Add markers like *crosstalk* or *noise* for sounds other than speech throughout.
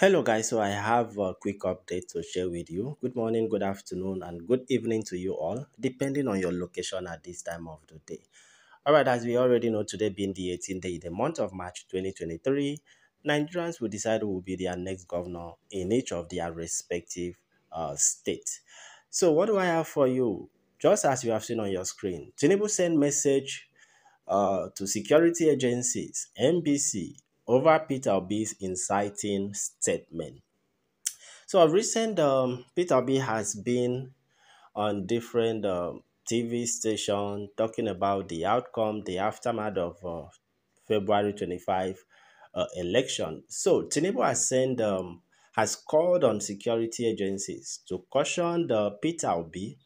Hello, guys. So, I have a quick update to share with you. Good morning, good afternoon, and good evening to you all, depending on your location at this time of the day. All right, as we already know, today being the 18th day the month of March 2023, Nigerians will decide who will be their next governor in each of their respective uh, states. So, what do I have for you? Just as you have seen on your screen, Tinubu sent message uh, to security agencies, NBC, over Peter Obi's inciting statement. So, of recent, um, Peter Obi has been on different um, TV stations talking about the outcome, the aftermath of uh, February 25 uh, election. So, Tinubu has sent, um, has called on security agencies to caution the Peter Obi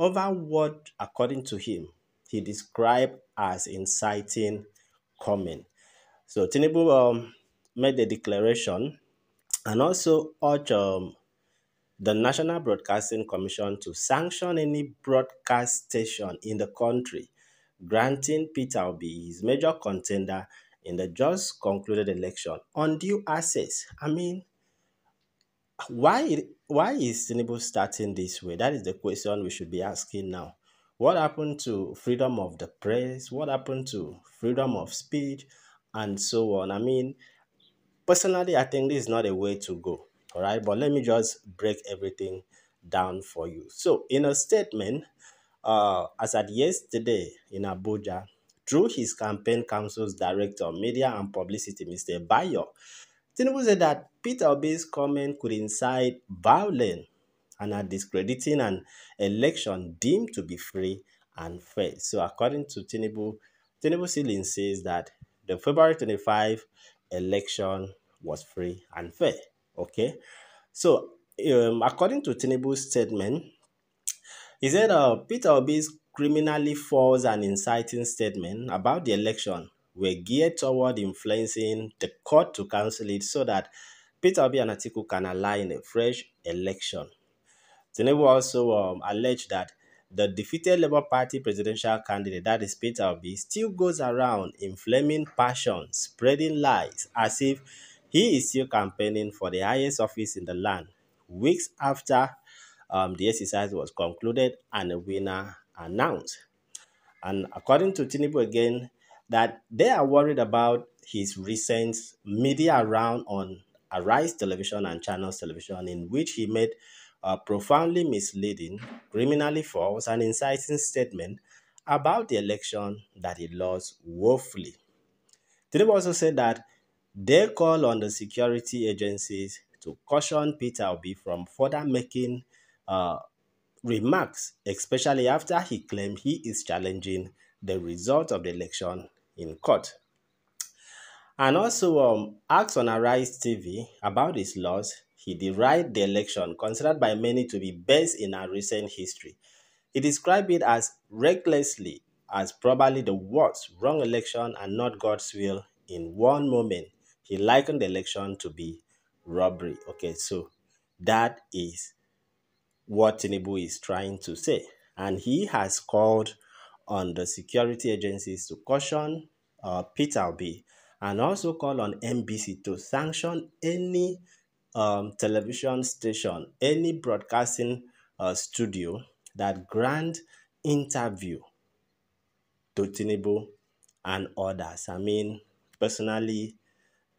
over what, according to him, he described as inciting comment. So Tinubu um, made the declaration and also urged um, the National Broadcasting Commission to sanction any broadcast station in the country granting Peter Obi, his major contender in the just concluded election, undue access. I mean, why why is Tinubu starting this way? That is the question we should be asking now. What happened to freedom of the press? What happened to freedom of speech? And so on. I mean, personally, I think this is not a way to go. All right, but let me just break everything down for you. So, in a statement, uh, as at yesterday in Abuja, through his campaign council's director, of media and publicity, Mr. Bayo, Tinubu said that Peter Obi's comment could incite violence and are discrediting an election deemed to be free and fair. So, according to Tinubu, Tinubu still says that the February 25 election was free and fair. Okay, so um, according to Tinubu's statement, he said uh, Peter Obi's criminally false and inciting statement about the election were geared toward influencing the court to cancel it so that Peter Obi and Atiku can align a fresh election. Tinubu also um, alleged that the defeated Labour Party presidential candidate, that is Peter Obi, still goes around inflaming passion, spreading lies, as if he is still campaigning for the highest office in the land, weeks after um, the exercise was concluded and a winner announced. And according to Tinubu again, that they are worried about his recent media round on Arise Television and Channels Television, in which he made a profoundly misleading, criminally false, and inciting statement about the election that he lost woefully. Tinubu also said that they call on the security agencies to caution Peter Obi from further making uh, remarks, especially after he claimed he is challenging the result of the election in court. And also um, asked on Arise TV about his loss, he derided the election, considered by many to be best in our recent history. He described it as recklessly as probably the worst wrong election and not God's will in one moment. He likened the election to be robbery. Okay, so that is what Tinubu is trying to say. And he has called on the security agencies to caution uh, Peter Obi and also call on NBC to sanction any um, television station, any broadcasting uh, studio that grant interview to Tinubu and others. I mean, personally,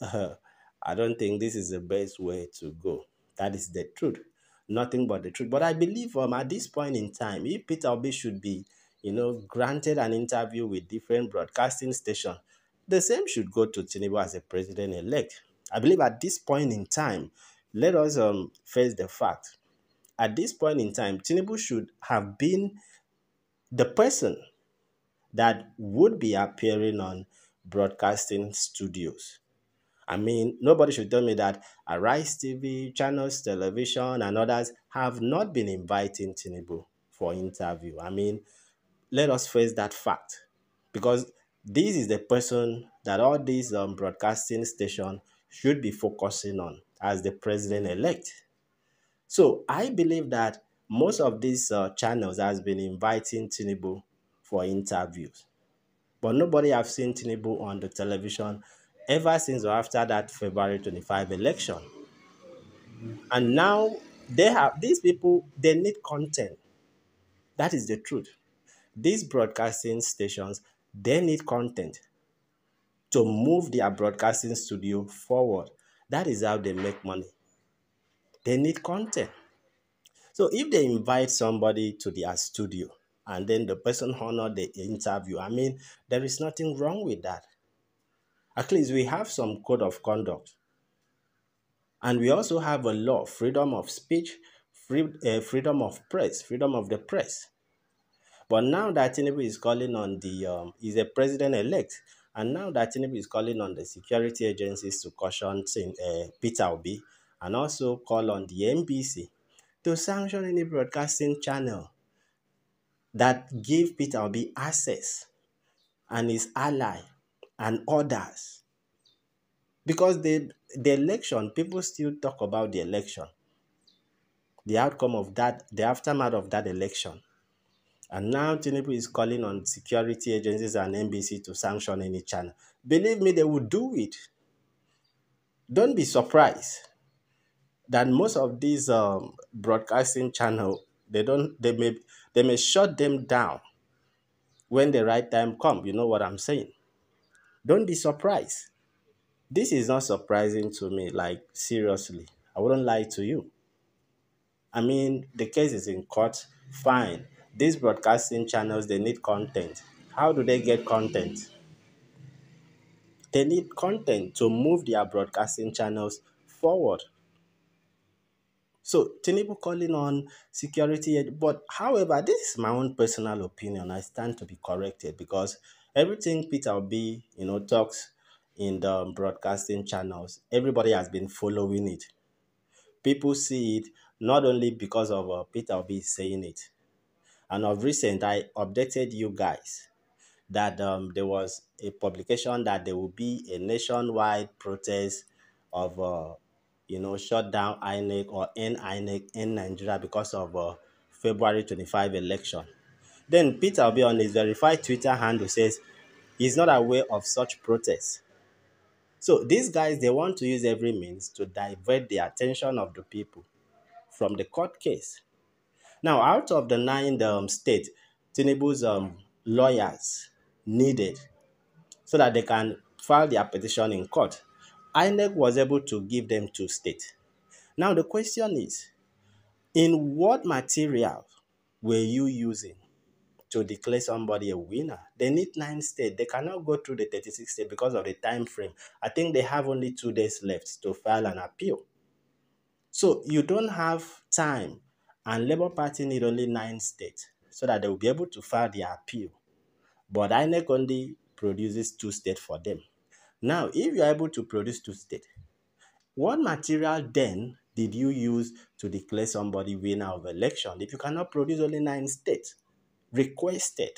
uh, *laughs* I don't think this is the best way to go. That is the truth. Nothing but the truth. But I believe um, at this point in time, if Peter Obi should be, you know, granted an interview with different broadcasting stations, the same should go to Tinubu as a president-elect. I believe at this point in time, let us um, face the fact. At this point in time, Tinubu should have been the person that would be appearing on broadcasting studios. I mean, nobody should tell me that Arise TV, Channels Television, and others have not been inviting Tinubu for interview. I mean, let us face that fact because this is the person that all these um, broadcasting stations should be focusing on as the president-elect. So I believe that most of these uh, channels has been inviting Tinubu for interviews. But nobody have seen Tinubu on the television ever since or after that February 25 election. And now they have these people, they need content. That is the truth. These broadcasting stations, they need content to move their broadcasting studio forward. That is how they make money. They need content. So if they invite somebody to their studio and then the person honor the interview, I mean, there is nothing wrong with that. At least we have some code of conduct. And we also have a law, freedom of speech, free, uh, freedom of press, freedom of the press. But now that Tinubu is calling on the, um, he's a president-elect, and now that Tinubu is calling on the security agencies to caution uh, Peter Obi and also call on the NBC to sanction any broadcasting channel that give Peter Obi access and his ally and others. Because the, the election, people still talk about the election, the outcome of that, the aftermath of that election. And now Tinubu is calling on security agencies and NBC to sanction any channel. Believe me, they will do it. Don't be surprised that most of these um, broadcasting channel they don't they may they may shut them down when the right time come. You know what I'm saying? Don't be surprised. This is not surprising to me. Like seriously, I wouldn't lie to you. I mean, the case is in court. Fine these broadcasting channels, they need content. How do they get content? They need content to move their broadcasting channels forward. So Tinubu calling on security, but however, this is my own personal opinion. I stand to be corrected because everything Peter Obi, you know, talks in the broadcasting channels, everybody has been following it. People see it not only because of uh, Peter Obi saying it, and of recent, I updated you guys that um, there was a publication that there will Obi a nationwide protest of, uh, you know, shut down INEC or end INEC in Nigeria because of uh, February 25 election. Then Peter be on his verified Twitter handle says he's not aware of such protests. So these guys, they want to use every means to divert the attention of the people from the court case. Now, out of the nine um, states, Tinubu's um, lawyers needed so that they can file their petition in court, INEC was able to give them two states. Now, the question is, in what material were you using to declare somebody a winner? They need nine states. They cannot go through the 36 states because of the time frame. I think they have only two days left to file an appeal. So you don't have time and Labour Party need only nine states so that they will be able to file their appeal. But INEC only produces two states for them. Now, if you are able to produce two states, what material then did you use to declare somebody winner of election if you cannot produce only nine states requested?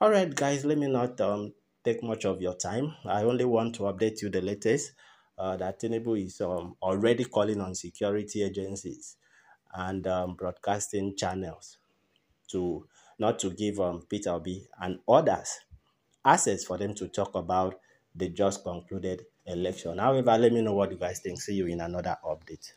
All right, guys, let me not um, take much of your time. I only want to update you the latest uh, that Tinubu is um, already calling on security agencies and um, broadcasting channels to not to give um, Peter Obi and others access for them to talk about the just concluded election. However, let me know what you guys think. See you in another update.